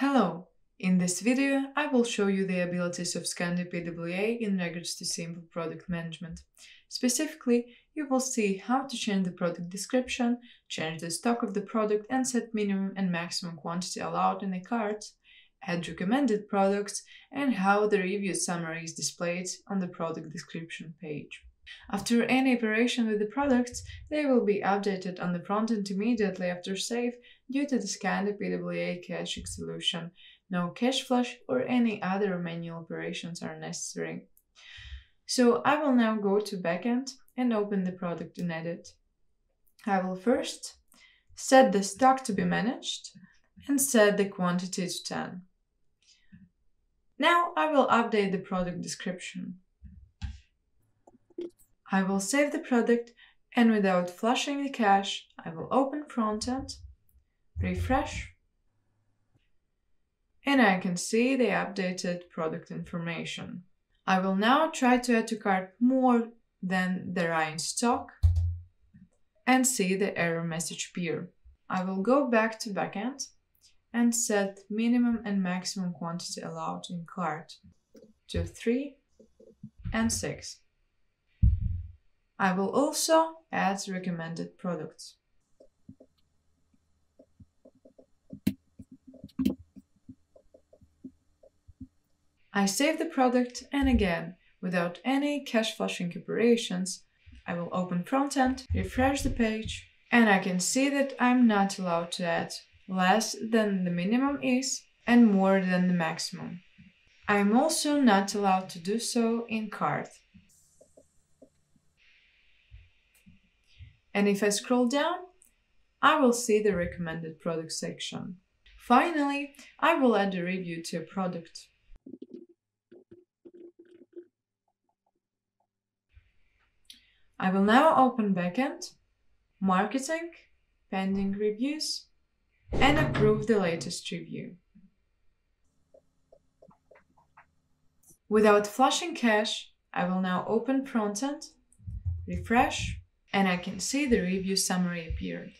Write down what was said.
Hello! In this video, I will show you the abilities of Scandi PWA in regards to simple product management. Specifically, you will see how to change the product description, change the stock of the product and set minimum and maximum quantity allowed in a cart, add recommended products, and how the review summary is displayed on the product description page. After any operation with the products, they will be updated on the frontend immediately after save due to the Scandi PWA caching solution. No cache flush or any other manual operations are necessary. So I will now go to backend and open the product in edit. I will first set the stock to be managed and set the quantity to 10. Now I will update the product description. I will save the product and without flushing the cache, I will open frontend, refresh, and I can see the updated product information. I will now try to add to cart more than there are in stock and see the error message appear. I will go back to backend and set minimum and maximum quantity allowed in cart to 3 and 6. I will also add recommended products. I save the product and again, without any cache flushing operations, I will open frontend, refresh the page, and I can see that I'm not allowed to add less than the minimum is and more than the maximum. I am also not allowed to do so in cart. And if I scroll down, I will see the recommended product section. Finally, I will add a review to a product. I will now open Backend, Marketing, Pending Reviews, and approve the latest review. Without flushing cache, I will now open Frontend, refresh, and I can see the review summary appeared.